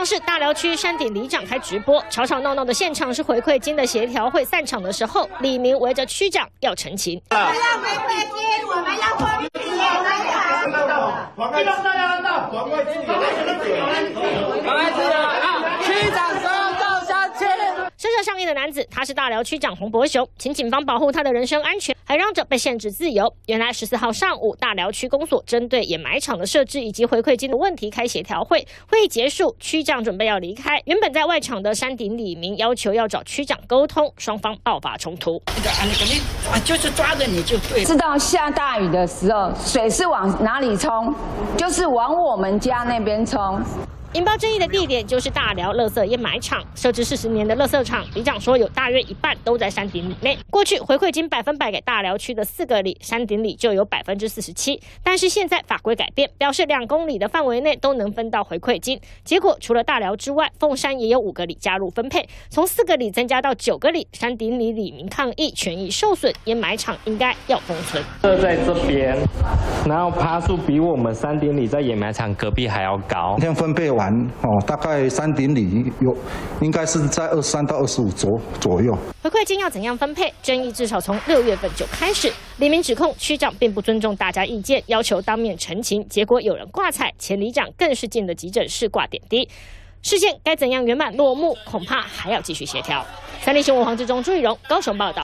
场是大寮区山顶里长开直播，吵吵闹闹的现场是回馈金的协调会散场的时候，李明围着区长要澄清。我们要回馈金，我们要公平，我们！区长说赵下去。身上上衣的男子，他是大寮区长洪博雄，请警方保护他的人身安全，还嚷着被限制自由。原来十四号上午，大寮区公所针对掩埋场的设置以及回馈金的问题开协调会，会议结束，区长准备要离开。原本在外场的山顶李明要求要找区长沟通，双方爆发冲突。啊，就是抓着你就对。知道下大雨的时候，水是往哪里冲？就是往我们家那边冲。引爆争议的地点就是大寮垃圾掩埋场，设置四十年的垃圾场，里长说有大约一半都在山顶里面。过去回馈金百分百给大寮区的四个里，山顶里就有百分之四十七，但是现在法规改变，表示两公里的范围内都能分到回馈金。结果除了大寮之外，凤山也有五个里加入分配，从四个里增加到九个里，山顶里里民抗议权益受损，掩埋场应该要封存。设在这边，然后爬树比我们山顶里在掩埋场隔壁还要高。今天分配完。哦，大概山顶里有，应该是在二三到二十五左左右。回馈金要怎样分配？争议至少从六月份就开始。李明指控区长并不尊重大家意见，要求当面澄清，结果有人挂彩，前里长更是进了急诊室挂点滴。事件该怎样圆满落幕？恐怕还要继续协调。三立新闻黄志忠、朱玉荣高雄报道。